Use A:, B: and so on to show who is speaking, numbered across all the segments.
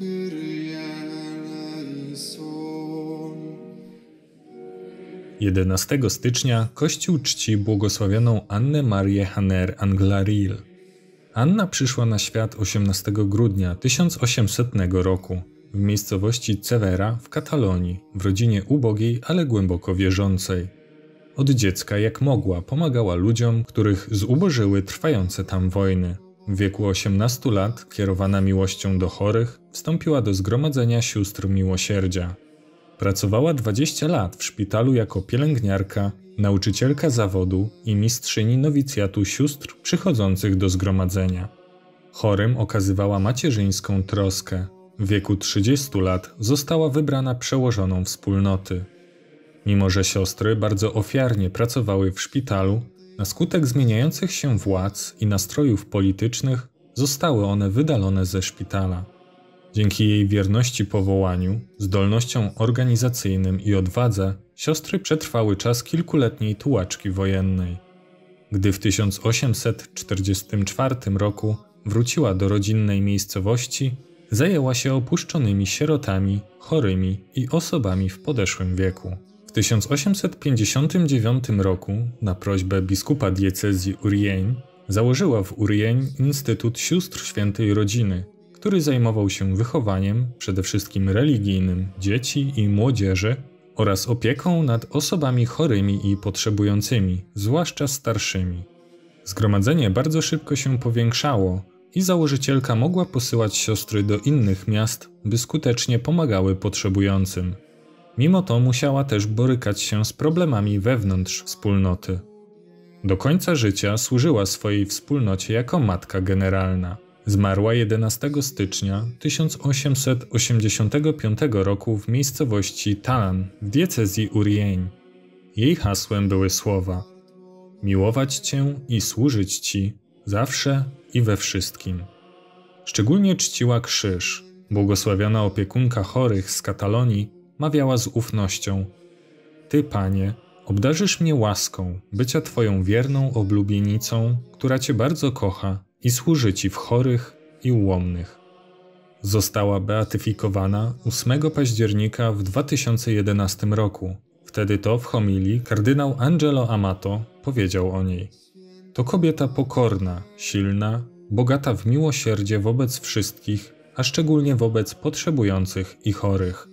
A: Kyrie eleison.
B: 11 stycznia Kościół czci błogosławioną Annę Marię Hanner Anglaril. Anna przyszła na świat 18 grudnia 1800 roku w miejscowości Cevera w Katalonii, w rodzinie ubogiej, ale głęboko wierzącej. Od dziecka jak mogła pomagała ludziom, których zubożyły trwające tam wojny. W wieku 18 lat, kierowana miłością do chorych, wstąpiła do Zgromadzenia Sióstr Miłosierdzia. Pracowała 20 lat w szpitalu jako pielęgniarka, nauczycielka zawodu i mistrzyni nowicjatu sióstr przychodzących do zgromadzenia. Chorym okazywała macierzyńską troskę. W wieku 30 lat została wybrana przełożoną wspólnoty. Mimo, że siostry bardzo ofiarnie pracowały w szpitalu, na skutek zmieniających się władz i nastrojów politycznych zostały one wydalone ze szpitala. Dzięki jej wierności powołaniu, zdolnościom organizacyjnym i odwadze, siostry przetrwały czas kilkuletniej tułaczki wojennej. Gdy w 1844 roku wróciła do rodzinnej miejscowości, zajęła się opuszczonymi sierotami, chorymi i osobami w podeszłym wieku. W 1859 roku, na prośbę biskupa diecezji Urień, założyła w Urień Instytut Sióstr Świętej Rodziny, który zajmował się wychowaniem, przede wszystkim religijnym, dzieci i młodzieży oraz opieką nad osobami chorymi i potrzebującymi, zwłaszcza starszymi. Zgromadzenie bardzo szybko się powiększało i założycielka mogła posyłać siostry do innych miast, by skutecznie pomagały potrzebującym. Mimo to musiała też borykać się z problemami wewnątrz wspólnoty. Do końca życia służyła swojej wspólnocie jako matka generalna. Zmarła 11 stycznia 1885 roku w miejscowości Talan w diecezji Urień. Jej hasłem były słowa: Miłować Cię i służyć Ci zawsze i we wszystkim. Szczególnie czciła krzyż. Błogosławiona opiekunka chorych z Katalonii mawiała z ufnością: Ty, Panie, obdarzysz mnie łaską bycia Twoją wierną oblubienicą, która Cię bardzo kocha i służy Ci w chorych i ułomnych. Została beatyfikowana 8 października w 2011 roku. Wtedy to w homilii kardynał Angelo Amato powiedział o niej: To kobieta pokorna, silna, bogata w miłosierdzie wobec wszystkich, a szczególnie wobec potrzebujących i chorych.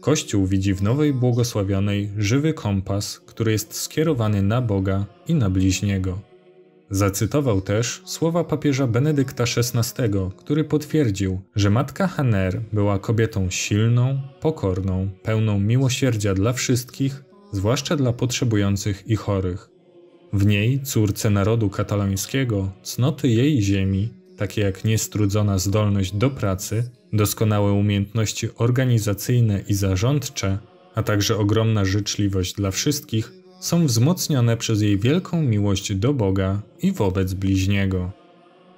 B: Kościół widzi w nowej błogosławionej żywy kompas, który jest skierowany na Boga i na bliźniego. Zacytował też słowa papieża Benedykta XVI, który potwierdził, że matka Hanner była kobietą silną, pokorną, pełną miłosierdzia dla wszystkich, zwłaszcza dla potrzebujących i chorych. W niej, córce narodu katalońskiego, cnoty jej ziemi, takie jak niestrudzona zdolność do pracy, doskonałe umiejętności organizacyjne i zarządcze, a także ogromna życzliwość dla wszystkich, są wzmocnione przez jej wielką miłość do Boga i wobec bliźniego.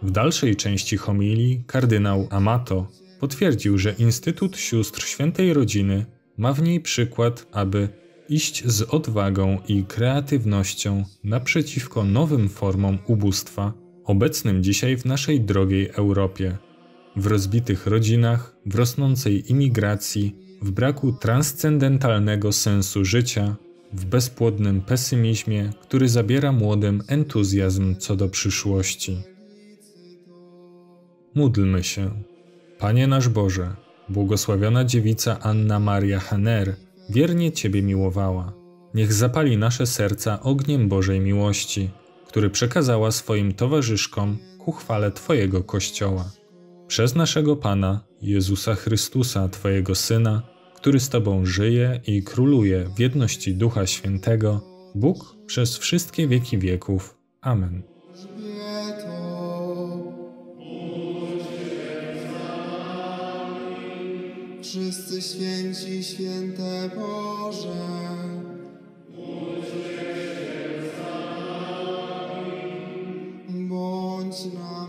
B: W dalszej części homilii kardynał Amato potwierdził, że Instytut Sióstr Świętej Rodziny ma w niej przykład, aby iść z odwagą i kreatywnością naprzeciwko nowym formom ubóstwa, obecnym dzisiaj w naszej drogiej Europie. W rozbitych rodzinach, w rosnącej imigracji, w braku transcendentalnego sensu życia, w bezpłodnym pesymizmie, który zabiera młodym entuzjazm co do przyszłości. Módlmy się. Panie nasz Boże, błogosławiona dziewica Anna Maria Hanner wiernie Ciebie miłowała. Niech zapali nasze serca ogniem Bożej miłości, który przekazała swoim towarzyszkom ku chwale Twojego Kościoła. Przez naszego Pana, Jezusa Chrystusa, Twojego Syna, który z Tobą żyje i króluje w jedności Ducha Świętego, Bóg przez wszystkie wieki wieków. Amen.
A: Wszyscy święci, święte Boże. します。